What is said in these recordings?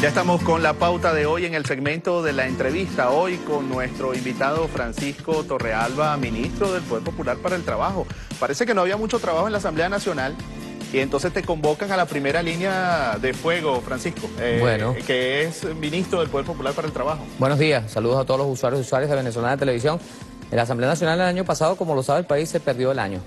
Ya estamos con la pauta de hoy en el segmento de la entrevista. Hoy con nuestro invitado Francisco Torrealba, ministro del Poder Popular para el Trabajo. Parece que no había mucho trabajo en la Asamblea Nacional y entonces te convocan a la primera línea de fuego, Francisco, eh, bueno. que es ministro del Poder Popular para el Trabajo. Buenos días, saludos a todos los usuarios y usuarias de Venezolana Televisión. En la Asamblea Nacional el año pasado, como lo sabe el país, se perdió el año.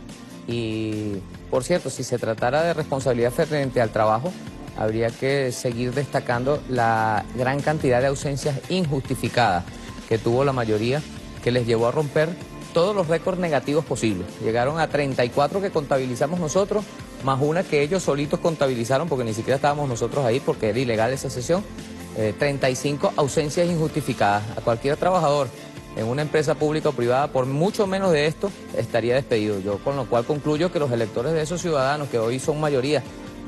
Y, por cierto, si se tratara de responsabilidad frente al trabajo, habría que seguir destacando la gran cantidad de ausencias injustificadas que tuvo la mayoría, que les llevó a romper todos los récords negativos posibles. Llegaron a 34 que contabilizamos nosotros, más una que ellos solitos contabilizaron porque ni siquiera estábamos nosotros ahí porque era ilegal esa sesión. 35 eh, ausencias injustificadas. A cualquier trabajador en una empresa pública o privada, por mucho menos de esto, estaría despedido. Yo con lo cual concluyo que los electores de esos ciudadanos, que hoy son mayoría,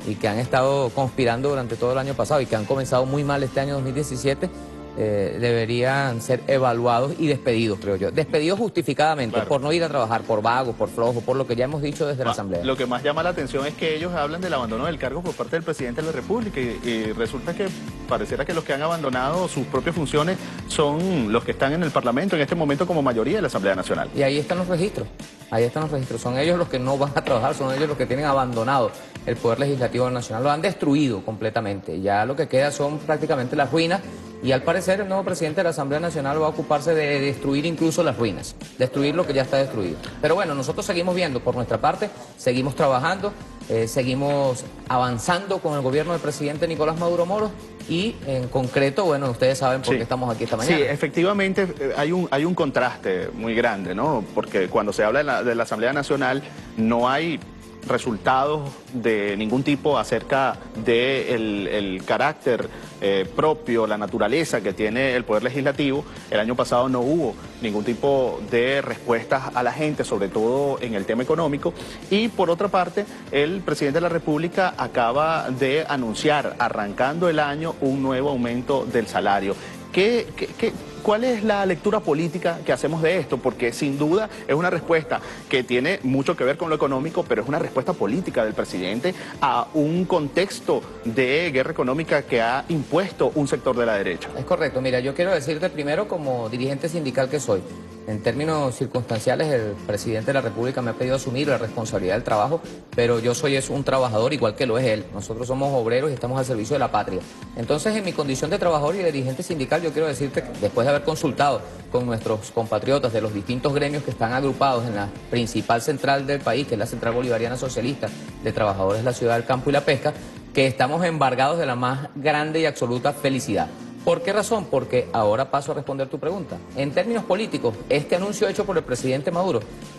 y que han estado conspirando durante todo el año pasado y que han comenzado muy mal este año 2017, eh, deberían ser evaluados y despedidos, creo yo. Despedidos justificadamente, por no ir a trabajar, por vagos, por flojos, por lo que ya hemos dicho desde la Asamblea. Lo que más llama la atención es que ellos hablan del abandono del cargo por parte del presidente de la República y, resulta que pareciera que los que han abandonado sus propias funciones son los que están en el Parlamento en este momento como mayoría de la Asamblea Nacional. Y ahí están los registros, ahí están los registros. Son ellos los que no van a trabajar, son ellos los que tienen abandonado el Poder Legislativo Nacional. Lo han destruido completamente. Ya lo que queda son prácticamente las ruinas y al parecer el nuevo presidente de la Asamblea Nacional va a ocuparse de destruir incluso las ruinas, destruir lo que ya está destruido. Pero bueno, nosotros seguimos viendo por nuestra parte, seguimos trabajando, eh, seguimos avanzando con el gobierno del presidente Nicolás Maduro Moro y en concreto, bueno, ustedes saben por qué estamos aquí esta mañana. Sí, efectivamente eh, hay un, hay un contraste muy grande, ¿no? Porque cuando se habla de la Asamblea Nacional no hay resultados de ningún tipo acerca del de el carácter eh, propio, la naturaleza que tiene el Poder Legislativo. El año pasado no hubo ningún tipo de respuestas a la gente, sobre todo en el tema económico. Y por otra parte, el presidente de la República acaba de anunciar, arrancando el año, un nuevo aumento del salario. ¿Qué, qué ¿Cuál es la lectura política que hacemos de esto? Porque sin duda es una respuesta que tiene mucho que ver con lo económico, pero es una respuesta política del presidente a un contexto de guerra económica que ha impuesto un sector de la derecha. Es correcto. Mira, yo quiero decirte primero como dirigente sindical que soy. En términos circunstanciales, el presidente de la República me ha pedido asumir la responsabilidad del trabajo, pero yo soy un trabajador igual que lo es él. Nosotros somos obreros y estamos al servicio de la patria. Entonces, en mi condición de trabajador y de dirigente sindical, yo quiero decirte que después de haber consultado con nuestros compatriotas de los distintos gremios que están agrupados en la principal central del país, que es la Central Bolivariana Socialista de Trabajadores de la Ciudad del Campo y la Pesca, que estamos embargados de la más grande y absoluta felicidad. ¿Por qué razón? Porque ahora paso a responder tu pregunta. En términos políticos, este anuncio hecho por el presidente Maduro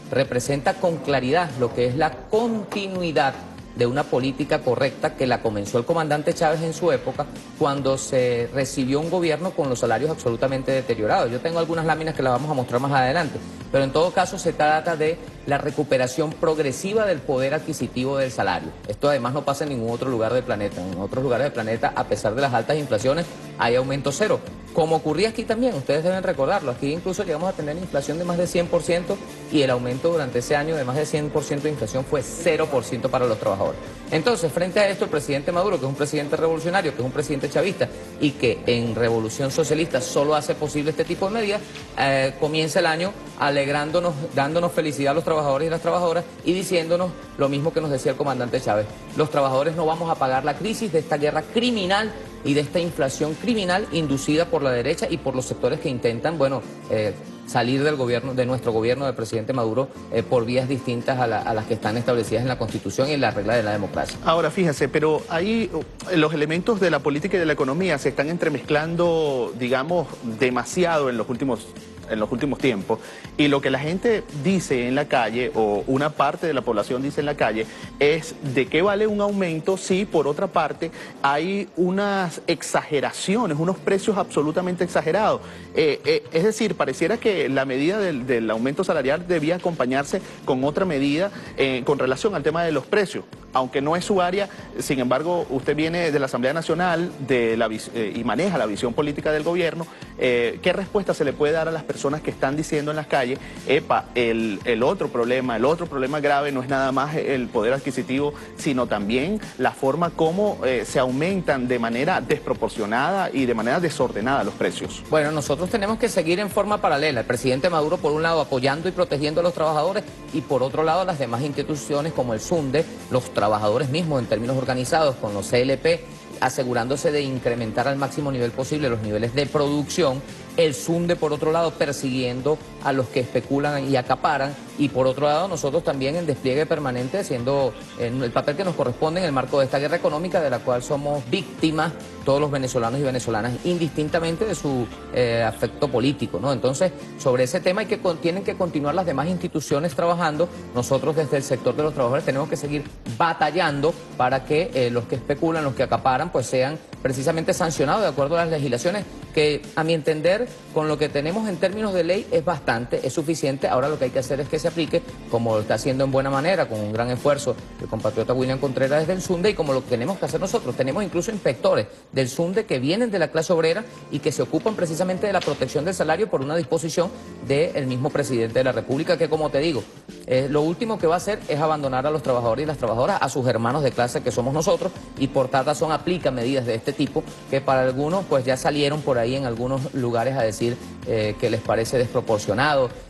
representa con claridad lo que es la continuidad de una política correcta que la comenzó el comandante Chávez en su época cuando se recibió un gobierno con los salarios absolutamente deteriorados. Yo tengo algunas láminas que las vamos a mostrar más adelante, pero en todo caso se trata de la recuperación progresiva del poder adquisitivo del salario. Esto además no pasa en ningún otro lugar del planeta. En otros lugares del planeta, a pesar de las altas inflaciones, hay aumento cero. Como ocurría aquí también, ustedes deben recordarlo, aquí incluso llegamos a tener inflación de más de 100% y el aumento durante ese año de más de 100% de inflación fue 0% para los trabajadores. Entonces, frente a esto, el presidente Maduro, que es un presidente revolucionario, que es un presidente chavista y que en revolución socialista solo hace posible este tipo de medidas, eh, comienza el año alegrándonos, dándonos felicidad a los trabajadores y las trabajadoras y diciéndonos lo mismo que nos decía el comandante Chávez. Los trabajadores no vamos a pagar la crisis de esta guerra criminal y de esta inflación criminal inducida por la derecha y por los sectores que intentan, bueno, eh, salir del gobierno, de nuestro gobierno del presidente Maduro eh, por vías distintas a, las que están establecidas en la Constitución y en la regla de la democracia. Ahora, fíjese, pero ahí uh, los elementos de la política y de la economía se están entremezclando, digamos, demasiado en los últimos en los últimos tiempos y lo que la gente dice en la calle o una parte de la población dice en la calle es de qué vale un aumento si por otra parte hay unas exageraciones, unos precios absolutamente exagerados. Eh, eh, es decir, pareciera que la medida del, aumento salarial debía acompañarse con otra medida eh, con relación al tema de los precios. Aunque no es su área, sin embargo, usted viene de la Asamblea Nacional eh, y maneja la visión política del gobierno. Eh, ¿Qué respuesta se le puede dar a las personas que están diciendo en las calles, epa, el, el otro problema, el otro problema grave no es nada más el poder adquisitivo, sino también la forma como eh, se aumentan de manera desproporcionada y de manera desordenada los precios? Bueno, nosotros tenemos que seguir en forma paralela. El presidente Maduro, por un lado, apoyando y protegiendo a los trabajadores y por otro lado, las demás instituciones como el SUNDE, los trabajadores mismos en términos organizados con los CLP, asegurándose de incrementar al máximo nivel posible los niveles de producción. El SUNDE, por otro lado, persiguiendo a los que especulan y acaparan, y por otro lado, nosotros también en despliegue permanente, haciendo el papel que nos corresponde en el marco de esta guerra económica, de la cual somos víctimas todos los venezolanos y venezolanas, indistintamente de su eh, afecto político. ¿no? Entonces, sobre ese tema hay que, tienen que continuar las demás instituciones trabajando. Nosotros desde el sector de los trabajadores tenemos que seguir batallando para que eh, los que especulan, los que acaparan, pues sean precisamente sancionados de acuerdo a las legislaciones que a mi entender con lo que tenemos en términos de ley es bastante, es suficiente. Ahora lo que hay que hacer es que se aplique como lo está haciendo en buena manera, con un gran esfuerzo el compatriota William Contreras desde el SUNDE y como lo tenemos que hacer nosotros. Tenemos incluso inspectores del SUNDE que vienen de la clase obrera y que se ocupan precisamente de la protección del salario por una disposición del mismo presidente de la República que como te digo, eh, lo último que va a hacer es abandonar a los trabajadores y las trabajadoras, a sus hermanos de clase que somos nosotros y por tal razón aplica medidas de este tipo que para algunos pues ya salieron por ahí en algunos lugares a decir eh, que les parece desproporcionado.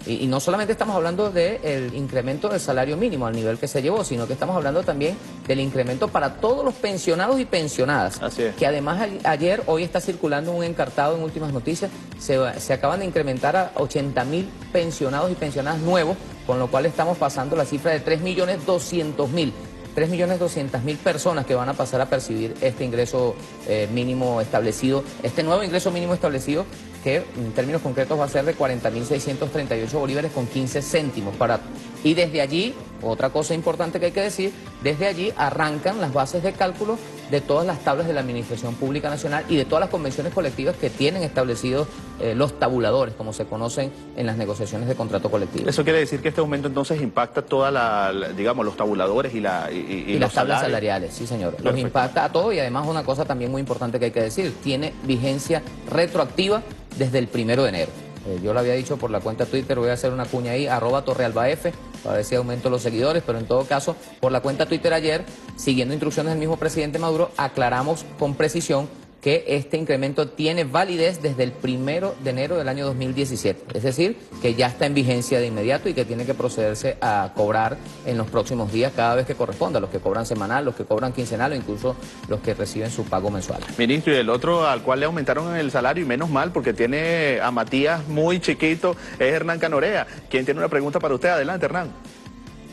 Y, no solamente estamos hablando del incremento del salario mínimo al nivel que se llevó, sino que estamos hablando también del incremento para todos los pensionados y pensionadas. Que además ayer, hoy está circulando un encartado en últimas noticias, se, se acaban de incrementar a 80 mil pensionados y pensionadas nuevos, con lo cual estamos pasando la cifra de 3.200.000. 3.200.000 personas que van a pasar a percibir este ingreso eh, mínimo establecido, este nuevo ingreso mínimo establecido que en términos concretos va a ser de 40.638 bolívares con 15 céntimos. Para... Y desde allí, otra cosa importante que hay que decir, desde allí arrancan las bases de cálculo de todas las tablas de la Administración Pública Nacional y de todas las convenciones colectivas que tienen establecidos eh, los tabuladores, como se conocen en las negociaciones de contrato colectivo. Eso quiere decir que este aumento entonces impacta toda la, digamos, los tabuladores y, la, y, las tablas salariales, sí señor. Los impacta a todo y además una cosa también muy importante que hay que decir, tiene vigencia retroactiva desde el primero de enero. Eh, yo lo había dicho por la cuenta Twitter, voy a hacer una cuña ahí, arroba torrealbaF, para ver si aumento los seguidores, pero en todo caso, por la cuenta Twitter ayer, siguiendo instrucciones del mismo presidente Maduro, aclaramos con precisión que este incremento tiene validez desde el primero de enero del año 2017. Es decir, que ya está en vigencia de inmediato y que tiene que procederse a cobrar en los próximos días cada vez que corresponda, los que cobran semanal, los que cobran quincenal o incluso los que reciben su pago mensual. Ministro, y el otro al cual le aumentaron el salario y menos mal porque tiene a Matías muy chiquito, es Hernán Canorea. quien tiene una pregunta para usted? Adelante, Hernán.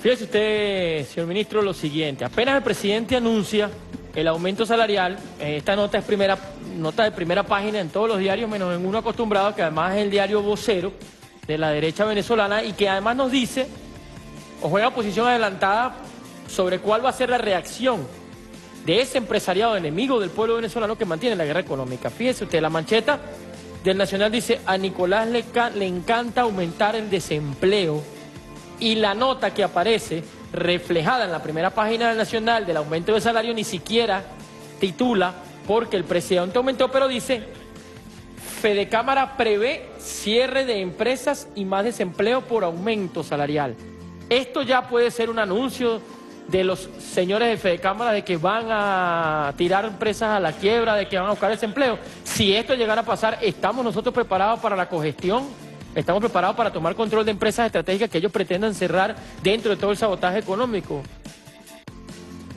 Fíjese usted, señor ministro, lo siguiente. Apenas el presidente anuncia el aumento salarial, eh, esta nota es primera, nota de primera página en todos los diarios, menos en uno acostumbrado, que además es el diario vocero de la derecha venezolana y que además nos dice, o juega posición adelantada sobre cuál va a ser la reacción de ese empresariado enemigo del pueblo venezolano que mantiene la guerra económica. Fíjese usted, la mancheta del Nacional dice, a Nicolás le, le encanta aumentar el desempleo y la nota que aparece reflejada en la primera página del Nacional del aumento de salario ni siquiera titula porque el presidente aumentó, pero dice, Fede Cámara prevé cierre de empresas y más desempleo por aumento salarial. Esto ya puede ser un anuncio de los señores de Fede Cámara de que van a tirar empresas a la quiebra, de que van a buscar desempleo. Si esto llegara a pasar, ¿estamos nosotros preparados para la cogestión Estamos preparados para tomar control de empresas estratégicas que ellos pretendan cerrar dentro de todo el sabotaje económico.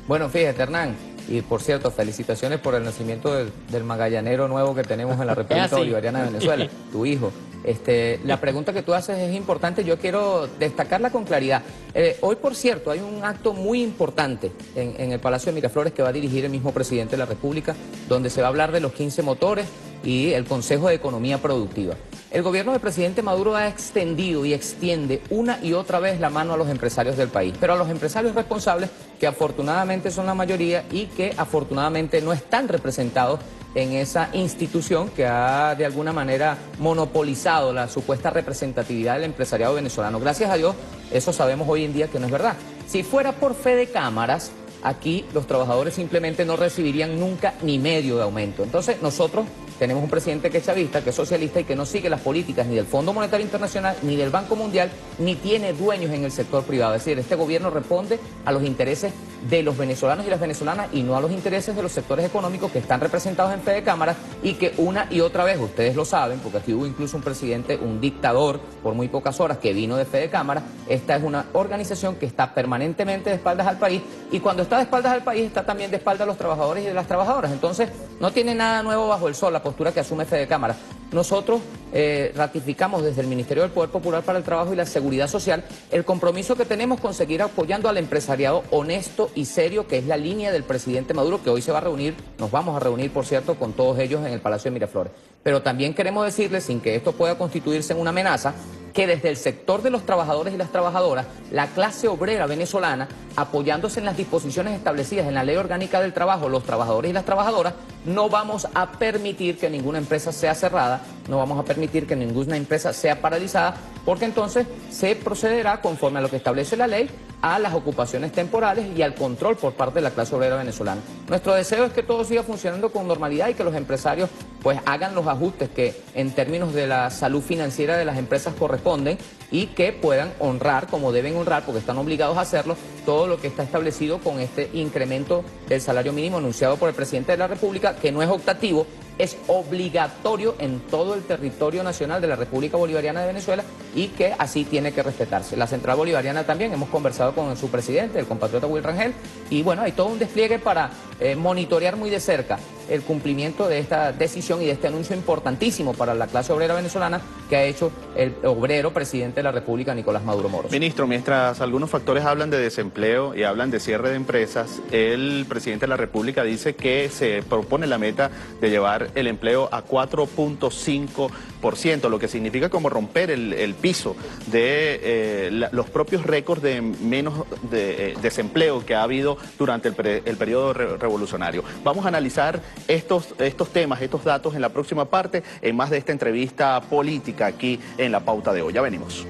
Bueno, fíjate, Hernán, y por cierto, felicitaciones por el nacimiento del, magallanero nuevo que tenemos en la República Bolivariana de Venezuela, tu hijo. Este, la pregunta que tú haces es importante, yo quiero destacarla con claridad. Eh, hoy, por cierto, hay un acto muy importante en, en, el Palacio de Miraflores que va a dirigir el mismo presidente de la República, donde se va a hablar de los 15 motores y el Consejo de Economía Productiva. El gobierno del presidente Maduro ha extendido y extiende una y otra vez la mano a los empresarios del país, pero a los empresarios responsables que afortunadamente son la mayoría y que afortunadamente no están representados en esa institución que ha de alguna manera monopolizado la supuesta representatividad del empresariado venezolano. Gracias a Dios, eso sabemos hoy en día que no es verdad. Si fuera por fe de cámaras, aquí los trabajadores simplemente no recibirían nunca ni medio de aumento. Entonces nosotros tenemos un presidente que es chavista, que es socialista y que no sigue las políticas ni del Fondo Monetario Internacional, ni del Banco Mundial, ni tiene dueños en el sector privado. Es decir, este gobierno responde a los intereses de los venezolanos y las venezolanas y no a los intereses de los sectores económicos que están representados en Fede Cámara y que una y otra vez, ustedes lo saben, porque aquí hubo incluso un presidente, un dictador por muy pocas horas que vino de Fede Cámara, esta es una organización que está permanentemente de espaldas al país y cuando está de espaldas al país está también de espaldas a los trabajadores y de las trabajadoras. Entonces, no tiene nada nuevo bajo el sol la postura que asume Fede Cámara. Nosotros eh, ratificamos desde el Ministerio del Poder Popular para el Trabajo y la Seguridad Social el compromiso que tenemos con seguir apoyando al empresariado honesto y serio, que es la línea del presidente Maduro, que hoy se va a reunir, nos vamos a reunir, por cierto, con todos ellos en el Palacio de Miraflores. Pero también queremos decirles, sin que esto pueda constituirse en una amenaza, que desde el sector de los trabajadores y las trabajadoras, la clase obrera venezolana, apoyándose en las disposiciones establecidas en la Ley Orgánica del Trabajo, los trabajadores y las trabajadoras, no vamos a permitir que ninguna empresa sea cerrada, no vamos a permitir que ninguna empresa sea paralizada, porque entonces se procederá conforme a lo que establece la ley a las ocupaciones temporales y al control por parte de la clase obrera venezolana. Nuestro deseo es que todo siga funcionando con normalidad y que los empresarios pues hagan los ajustes que en términos de la salud financiera de las empresas corresponden y que puedan honrar como deben honrar porque están obligados a hacerlo todo lo que está establecido con este incremento del salario mínimo anunciado por el presidente de la República que no es optativo es obligatorio en todo el territorio nacional de la República Bolivariana de Venezuela y que así tiene que respetarse. La Central Bolivariana también, hemos conversado con su presidente, el compatriota Will Rangel, y bueno, hay todo un despliegue para eh, monitorear muy de cerca el cumplimiento de esta decisión y de este anuncio importantísimo para la clase obrera venezolana que ha hecho el obrero presidente de la República, Nicolás Maduro Moros. Ministro, mientras algunos factores hablan de desempleo y hablan de cierre de empresas, el presidente de la República dice que se propone la meta de llevar el empleo a 4.5%, lo que significa como romper el, piso de eh, los propios récords de menos eh, desempleo que ha habido durante el, el periodo revolucionario. Vamos a analizar estos, estos temas, estos datos en la próxima parte, en más de esta entrevista política aquí en la pauta de hoy. Ya venimos.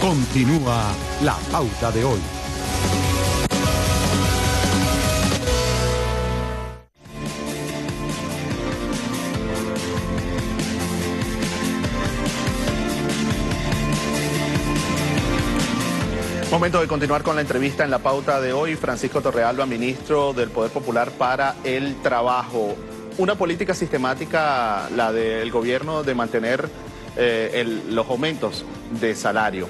Continúa la pauta de hoy. Momento de continuar con la entrevista en la pauta de hoy. Francisco Torrealba, ministro del Poder Popular para el Trabajo. Una política sistemática, la del gobierno, de mantener eh, los aumentos de salario.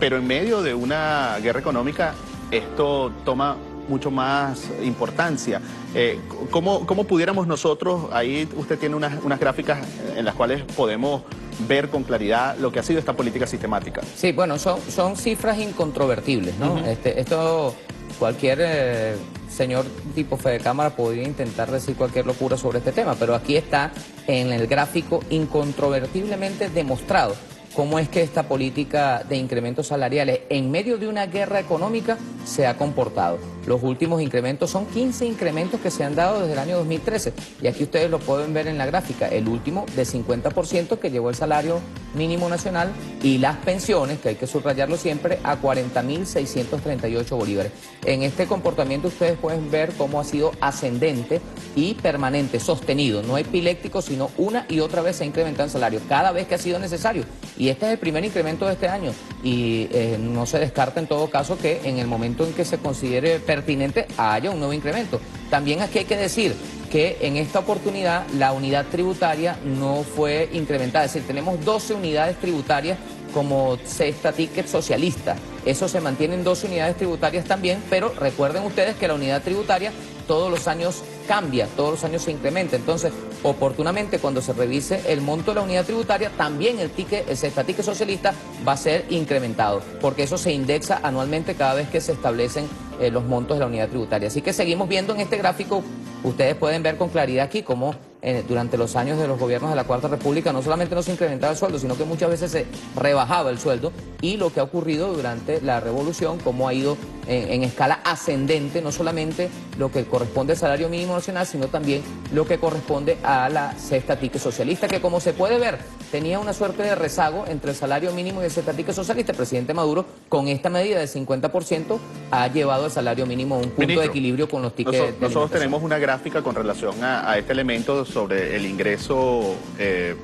Pero en medio de una guerra económica, esto toma mucho más importancia. Eh, ¿cómo, pudiéramos nosotros, ahí usted tiene unas, unas gráficas en las cuales podemos ver con claridad lo que ha sido esta política sistemática. Sí, bueno, son, son cifras incontrovertibles, ¿no? este, esto, cualquier eh, señor tipo Fede Cámara podría intentar decir cualquier locura sobre este tema, pero aquí está en el gráfico incontrovertiblemente demostrado cómo es que esta política de incrementos salariales en medio de una guerra económica se ha comportado. Los últimos incrementos son 15 incrementos que se han dado desde el año 2013 y aquí ustedes lo pueden ver en la gráfica, el último de 50% que llevó el salario mínimo nacional y las pensiones, que hay que subrayarlo siempre, a 40.638 bolívares. En este comportamiento ustedes pueden ver cómo ha sido ascendente y permanente, sostenido, no epiléptico, sino una y otra vez se ha incrementado el salario, cada vez que ha sido necesario. Y este es el primer incremento de este año y eh, no se descarta en todo caso que en el momento en que se considere pertinente haya un nuevo incremento. También aquí hay que decir que en esta oportunidad la unidad tributaria no fue incrementada, es decir, tenemos 12 unidades tributarias como cesta ticket socialista. Eso se mantiene en 12 unidades tributarias también, pero recuerden ustedes que la unidad tributaria todos los años cambia, todos los años se incrementa. Entonces, oportunamente, cuando se revise el monto de la unidad tributaria, también el ticket, el ticket socialista va a ser incrementado, porque eso se indexa anualmente cada vez que se establecen eh, los montos de la unidad tributaria. Así que seguimos viendo en este gráfico, ustedes pueden ver con claridad aquí cómo eh, durante los años de los gobiernos de la Cuarta República no solamente no se incrementaba el sueldo, sino que muchas veces se rebajaba el sueldo y lo que ha ocurrido durante la revolución, cómo ha ido en, en, escala ascendente, no solamente lo que corresponde al salario mínimo nacional, sino también lo que corresponde a la cesta tique socialista, que como se puede ver, tenía una suerte de rezago entre el salario mínimo y el cesta tique socialista. El presidente Maduro, con esta medida del 50%, ha llevado el salario mínimo a un punto de equilibrio con los tickets. Nosotros, nosotros tenemos una gráfica con relación a, a, este elemento sobre el ingreso, eh,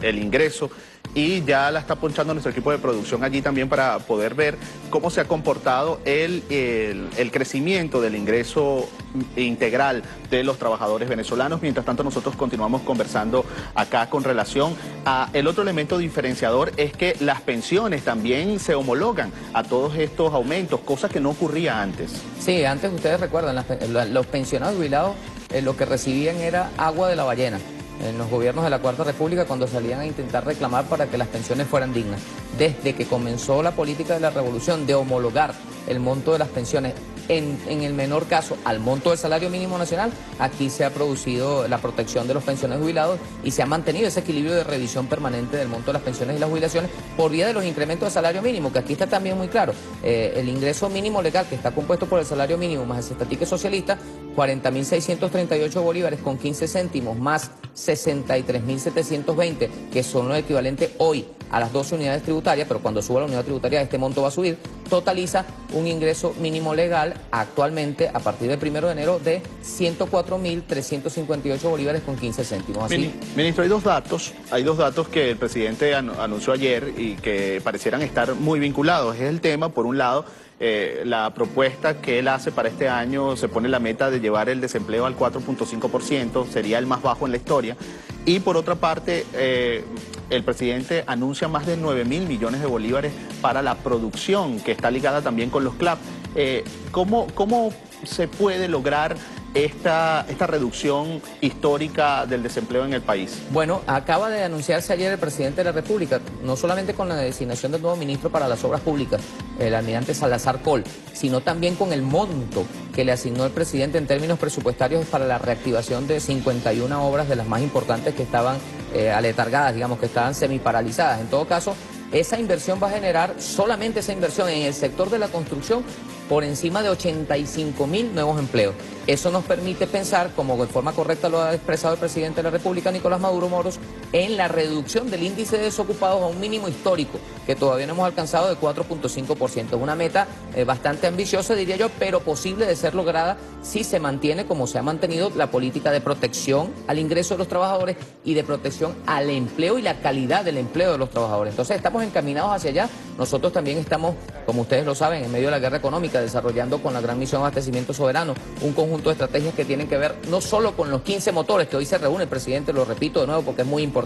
el ingreso y ya la está ponchando nuestro equipo de producción allí también para poder ver cómo se ha comportado el, el, crecimiento del ingreso integral de los trabajadores venezolanos. Mientras tanto, nosotros continuamos conversando acá con relación a el otro elemento diferenciador es que las pensiones también se homologan a todos estos aumentos, cosa que no ocurría antes. Sí, antes ustedes recuerdan, los pensionados jubilados eh, lo que recibían era agua de la ballena en los gobiernos de la Cuarta República cuando salían a intentar reclamar para que las pensiones fueran dignas. Desde que comenzó la política de la revolución de homologar el monto de las pensiones en, el menor caso al monto del salario mínimo nacional, aquí se ha producido la protección de los pensiones jubilados y se ha mantenido ese equilibrio de revisión permanente del monto de las pensiones y las jubilaciones por vía de los incrementos de salario mínimo, que aquí está también muy claro. Eh, el ingreso mínimo legal, que está compuesto por el salario mínimo más el estatique socialista, 40.638 bolívares con 15 céntimos más 63.720, que son lo equivalente hoy a las 12 unidades tributarias, pero cuando suba la unidad tributaria este monto va a subir, totaliza un ingreso mínimo legal actualmente a partir del 1 de enero de 104.358 bolívares con 15 céntimos. Así... Ministro, hay dos datos, hay dos datos que el presidente anunció ayer y que parecieran estar muy vinculados. Es el tema, por un lado, eh, la propuesta que él hace para este año se pone la meta de llevar el desempleo al 4.5%, sería el más bajo en la historia. Y por otra parte, eh, el presidente anuncia más de 9 mil millones de bolívares para la producción, que está ligada también con los CLAP. Eh, ¿cómo, ¿Cómo se puede lograr esta, esta reducción histórica del desempleo en el país? Bueno, acaba de anunciarse ayer el presidente de la República, no solamente con la designación del nuevo ministro para las obras públicas, el almirante Salazar Col, sino también con el monto que le asignó el presidente en términos presupuestarios para la reactivación de 51 obras de las más importantes que estaban eh, aletargadas, digamos, que estaban semiparalizadas. En todo caso, esa inversión va a generar, solamente esa inversión en el sector de la construcción, por encima de 85 mil nuevos empleos. Eso nos permite pensar, como de forma correcta lo ha expresado el presidente de la República, Nicolás Maduro Moros, en la reducción del índice de desocupados a un mínimo histórico, que todavía no hemos alcanzado de 4.5%. Es una meta eh, bastante ambiciosa, diría yo, pero posible de ser lograda si se mantiene como se ha mantenido la política de protección al ingreso de los trabajadores y de protección al empleo y la calidad del empleo de los trabajadores. Entonces estamos encaminados hacia allá. Nosotros también estamos, como ustedes lo saben, en medio de la guerra económica, desarrollando con la gran misión Abastecimiento Soberano un conjunto de estrategias que tienen que ver no solo con los 15 motores que hoy se reúne presidente, lo repito de nuevo porque es muy importante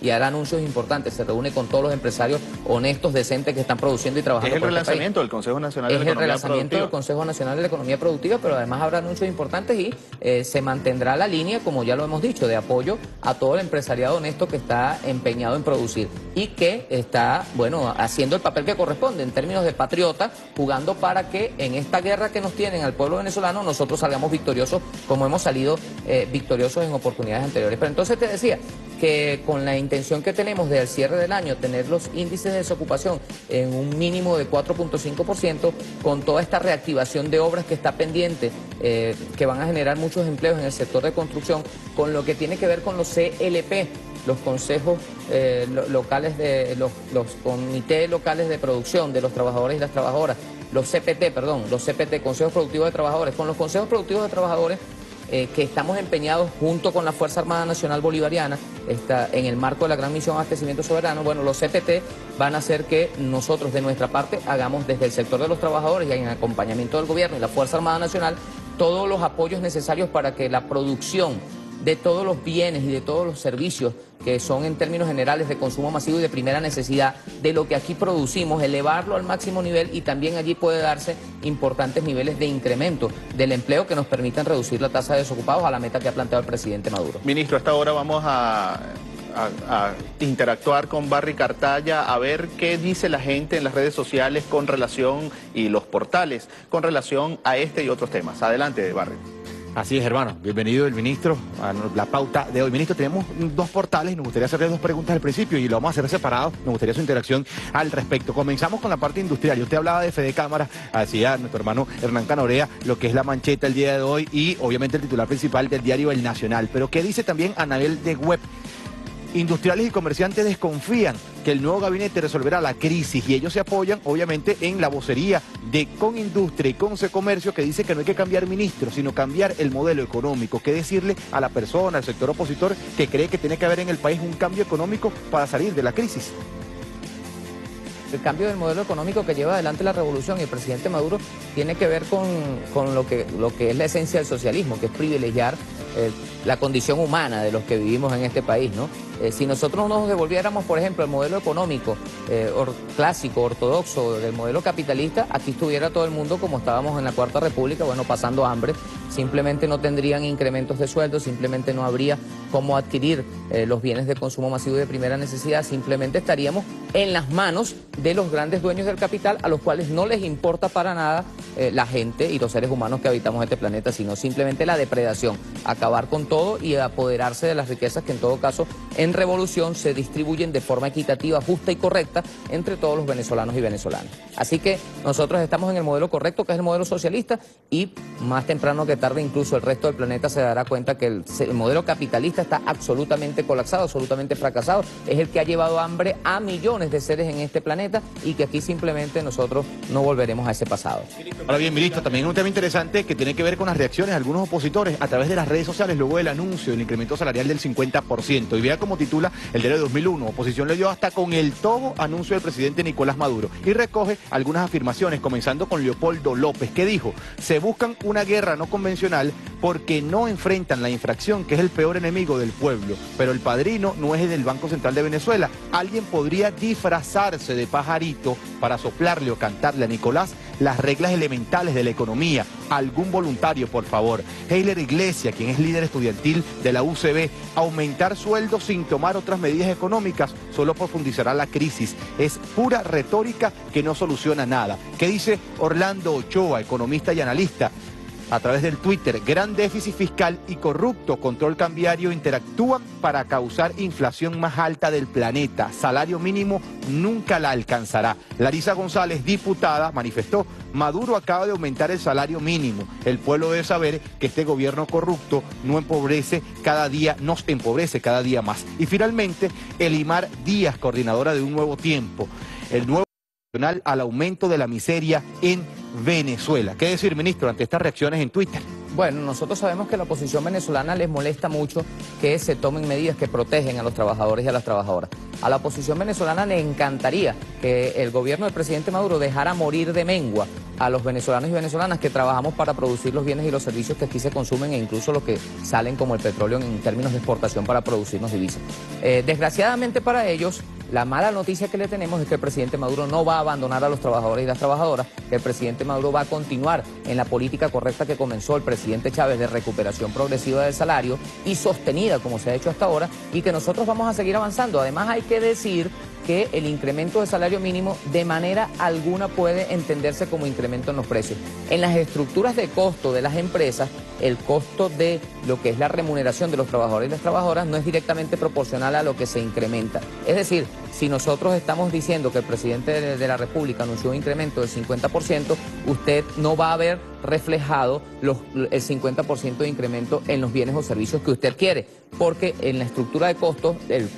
y hará anuncios importantes, se reúne con todos los empresarios honestos, decentes que están produciendo y trabajando. Es el este relanzamiento del Consejo Nacional de la Economía Productiva. Es el relanzamiento del Consejo Nacional de la Economía Productiva, pero además habrá anuncios importantes y eh, se mantendrá la línea, como ya lo hemos dicho, de apoyo a todo el empresariado honesto que está empeñado en producir y que está, bueno, haciendo el papel que corresponde en términos de patriota, jugando para que en esta guerra que nos tienen al pueblo venezolano nosotros salgamos victoriosos como hemos salido eh, victoriosos en oportunidades anteriores. Pero entonces te decía que con la intención que tenemos de al cierre del año tener los índices de desocupación en un mínimo de 4.5%, con toda esta reactivación de obras que está pendiente, eh, que van a generar muchos empleos en el sector de construcción, con lo que tiene que ver con los CLP, los consejos eh, locales de los, los comités locales de producción de los trabajadores y las trabajadoras, los CPT, perdón, los CPT, Consejos Productivos de Trabajadores, con los Consejos Productivos de Trabajadores eh, que estamos empeñados junto con la Fuerza Armada Nacional Bolivariana, está, en el marco de la gran misión Abastecimiento Soberano, bueno, los CPT van a hacer que nosotros de nuestra parte hagamos desde el sector de los trabajadores y en acompañamiento del gobierno y la Fuerza Armada Nacional todos los apoyos necesarios para que la producción de todos los bienes y de todos los servicios que son en términos generales de consumo masivo y de primera necesidad, de lo que aquí producimos, elevarlo al máximo nivel y también allí puede darse importantes niveles de incremento del empleo que nos permitan reducir la tasa de desocupados a la meta que ha planteado el presidente Maduro. Ministro, hasta ahora vamos a a, interactuar con Barry Cartaya, a ver qué dice la gente en las redes sociales con relación y los portales con relación a este y otros temas. Adelante, Barry. Así es, hermano. Bienvenido el ministro a la pauta de hoy. Ministro, tenemos dos portales. Nos gustaría hacerle dos preguntas al principio y lo vamos a hacer separado. Nos gustaría su interacción al respecto. Comenzamos con la parte industrial. Usted hablaba de Fede Cámara, hacía nuestro hermano Hernán Canorea, lo que es la mancheta el día de hoy y obviamente el titular principal del diario El Nacional. Pero ¿qué dice también Anabel de Web? Industriales y comerciantes desconfían que el nuevo gabinete resolverá la crisis y ellos se apoyan obviamente en la vocería de Conindustria y Conce Comercio que dice que no hay que cambiar ministro, sino cambiar el modelo económico, que decirle a la persona, al sector opositor que cree que tiene que haber en el país un cambio económico para salir de la crisis el cambio del modelo económico que lleva adelante la revolución y el presidente Maduro tiene que ver con, con lo, que, lo que es la esencia del socialismo, que es privilegiar eh, la condición humana de los que vivimos en este país, ¿no? Eh, si nosotros nos devolviéramos, por ejemplo, el modelo económico eh, clásico, ortodoxo, del modelo capitalista, aquí estuviera todo el mundo como estábamos en la Cuarta República, bueno, pasando hambre, simplemente no tendrían incrementos de sueldo, simplemente no habría cómo adquirir los bienes de consumo masivo de primera necesidad, simplemente estaríamos en las manos de los grandes dueños del capital, a los cuales no les importa para nada la gente y los seres humanos que habitamos este planeta, sino simplemente la depredación, acabar con todo y apoderarse de las riquezas que en todo caso en revolución se distribuyen de forma equitativa, justa y correcta entre todos los venezolanos y venezolanas. Así que nosotros estamos en el modelo correcto, que es el modelo socialista, y más temprano que tarde incluso el resto del planeta se dará cuenta que el, modelo capitalista está absolutamente colapsado, absolutamente fracasado. Es el que ha llevado hambre a millones de seres en este planeta y que aquí simplemente nosotros no volveremos a ese pasado. Ahora bien, ministro, también un tema interesante que tiene que ver con las reacciones de algunos opositores a través de las redes sociales luego del anuncio del incremento salarial del 50%. Y vea cómo titula el diario de 2001. Oposición le dio hasta con el todo anuncio del presidente Nicolás Maduro. Y recoge algunas afirmaciones, comenzando con Leopoldo López, que dijo, se buscan una guerra no convencional porque no enfrentan la infracción, que es el peor enemigo del pueblo. Pero el padrino no es el del Banco Central de Venezuela. Alguien podría disfrazarse de pajarito para soplarle o cantarle a Nicolás las reglas elementales de la economía. Algún voluntario, por favor. Heiler Iglesia, quien es líder estudiantil de la UCB, aumentar sueldos sin tomar otras medidas económicas solo profundizará la crisis. Es pura retórica que no soluciona nada. ¿Qué dice Orlando Ochoa, economista y analista? A través del Twitter, gran déficit fiscal y corrupto control cambiario interactúan para causar inflación más alta del planeta. Salario mínimo nunca la alcanzará. Larisa González, diputada, manifestó, Maduro acaba de aumentar el salario mínimo. El pueblo debe saber que este gobierno corrupto no empobrece cada día, nos empobrece cada día más. Y finalmente, Elimar Díaz, coordinadora de Un Nuevo Tiempo. El nuevo al aumento de la miseria en Venezuela. ¿Qué decir, ministro, ante estas reacciones en Twitter? Bueno, nosotros sabemos que la oposición venezolana les molesta mucho que se tomen medidas que protegen a los trabajadores y a las trabajadoras. A la oposición venezolana le encantaría que el gobierno del presidente Maduro dejara morir de mengua a los venezolanos y venezolanas que trabajamos para producir los bienes y los servicios que aquí se consumen e incluso los que salen como el petróleo en términos de exportación para producirnos divisas. Eh, desgraciadamente para ellos, la mala noticia que le tenemos es que el presidente Maduro no va a abandonar a los trabajadores y las trabajadoras, que el presidente Maduro va a continuar en la política correcta que comenzó el presidente Chávez de recuperación progresiva del salario y sostenida como se ha hecho hasta ahora y que nosotros vamos a seguir avanzando. Además hay que decir que el incremento de salario mínimo de manera alguna puede entenderse como incremento en los precios. En las estructuras de costo de las empresas, el costo de lo que es la remuneración de los trabajadores y las trabajadoras no es directamente proporcional a lo que se incrementa. Es decir, si nosotros estamos diciendo que el presidente de la República anunció un incremento del 50%, usted no va a ver reflejado el 50% de incremento en los bienes o servicios que usted quiere, porque en la estructura de costos el,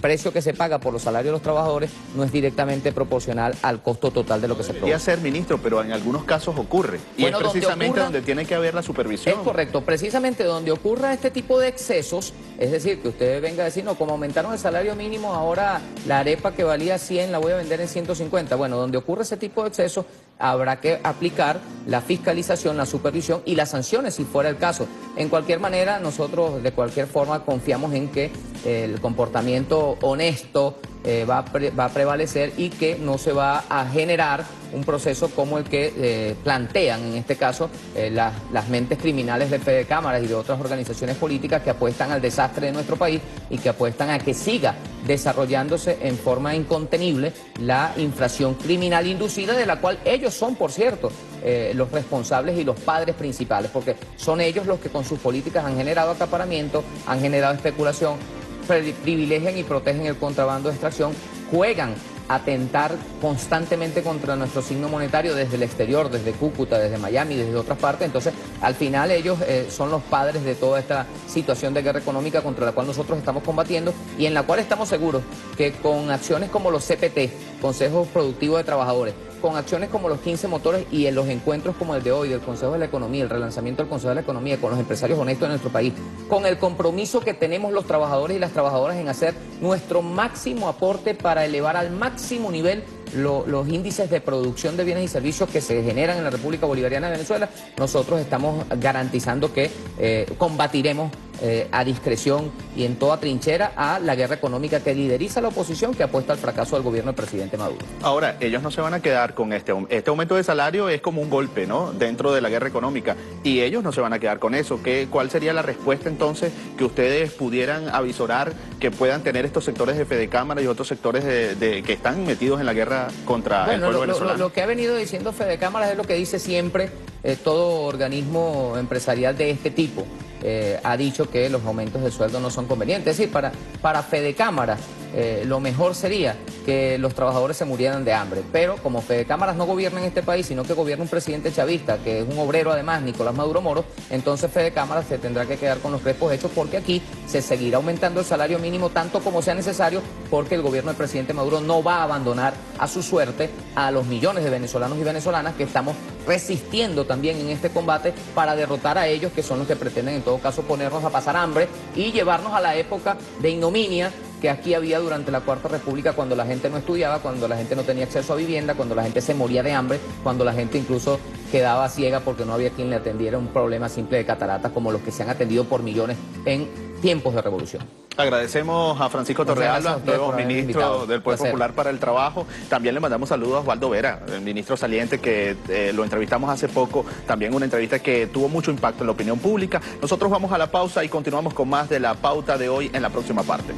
precio que se paga por los salarios de los trabajadores no es directamente proporcional al costo total de lo que se produce. Podría ser, ministro, pero en algunos casos ocurre. Y es precisamente donde, tiene que haber la supervisión. Es correcto, precisamente donde ocurra este tipo de excesos, es decir, que usted venga a decir, no, como aumentaron el salario mínimo, ahora la arepa que valía 100 la voy a vender en 150. Bueno, donde ocurre ese tipo de excesos, habrá que aplicar la fiscalización, la supervisión y las sanciones si fuera el caso. En cualquier manera, nosotros de cualquier forma confiamos en que el comportamiento honesto, eh, va, a va, a prevalecer y que no se va a generar un proceso como el que eh, plantean en este caso eh, las mentes criminales de Fede Cámaras y de otras organizaciones políticas que apuestan al desastre de nuestro país y que apuestan a que siga desarrollándose en forma incontenible la inflación criminal inducida de la cual ellos son, por cierto, eh, los responsables y los padres principales, porque son ellos los que con sus políticas han generado acaparamiento, han generado especulación, privilegian y protegen el contrabando de extracción, juegan atentar constantemente contra nuestro signo monetario desde el exterior, desde Cúcuta, desde Miami, desde otras partes. Entonces, al final ellos eh, son los padres de toda esta situación de guerra económica contra la cual nosotros estamos combatiendo y en la cual estamos seguros que con acciones como los CPT, Consejos Productivos de Trabajadores, con acciones como los 15 motores y en los encuentros como el de hoy del Consejo de la Economía, el relanzamiento del Consejo de la Economía con los empresarios honestos de nuestro país, con el compromiso que tenemos los trabajadores y las trabajadoras en hacer nuestro máximo aporte para elevar al máximo nivel los índices de producción de bienes y servicios que se generan en la República Bolivariana de Venezuela, nosotros estamos garantizando que eh, combatiremos eh, a discreción y en toda trinchera a la guerra económica que lideriza la oposición que apuesta al fracaso del gobierno del presidente Maduro. Ahora, ellos no se van a quedar con este, este aumento de salario, es como un golpe, ¿no? Dentro de la guerra económica. Y ellos no se van a quedar con eso. ¿Qué, ¿Cuál sería la respuesta entonces que ustedes pudieran avisorar que puedan tener estos sectores de Fede Cámara y otros sectores de, que están metidos en la guerra contra el pueblo lo, venezolano? Lo, que ha venido diciendo Fede Cámara es lo que dice siempre eh, todo organismo empresarial de este tipo. Eh, ha dicho que los aumentos de sueldo no son convenientes. Es decir, para, para Fede Cámara eh, lo mejor sería que los trabajadores se murieran de hambre. Pero como Fede Cámaras no gobierna en este país, sino que gobierna un presidente chavista, que es un obrero además, Nicolás Maduro Moro, entonces Fede Cámaras se tendrá que quedar con los crespos hechos porque aquí se seguirá aumentando el salario mínimo tanto como sea necesario porque el gobierno del presidente Maduro no va a abandonar a su suerte a los millones de venezolanos y venezolanas que estamos resistiendo también en este combate para derrotar a ellos que son los que pretenden en todo caso ponernos a pasar hambre y llevarnos a la época de ignominia que aquí había durante la Cuarta República cuando la gente no estudiaba, cuando la gente no tenía acceso a vivienda, cuando la gente se moría de hambre, cuando la gente incluso quedaba ciega porque no había quien le atendiera un problema simple de cataratas como los que se han atendido por millones en tiempos de revolución. Agradecemos a Francisco Torrealba, nuevo ministro del Poder Popular para el Trabajo. También le mandamos saludos a Osvaldo Vera, el ministro saliente que eh, lo entrevistamos hace poco. También una entrevista que tuvo mucho impacto en la opinión pública. Nosotros vamos a la pausa y continuamos con más de la pauta de hoy en la próxima parte.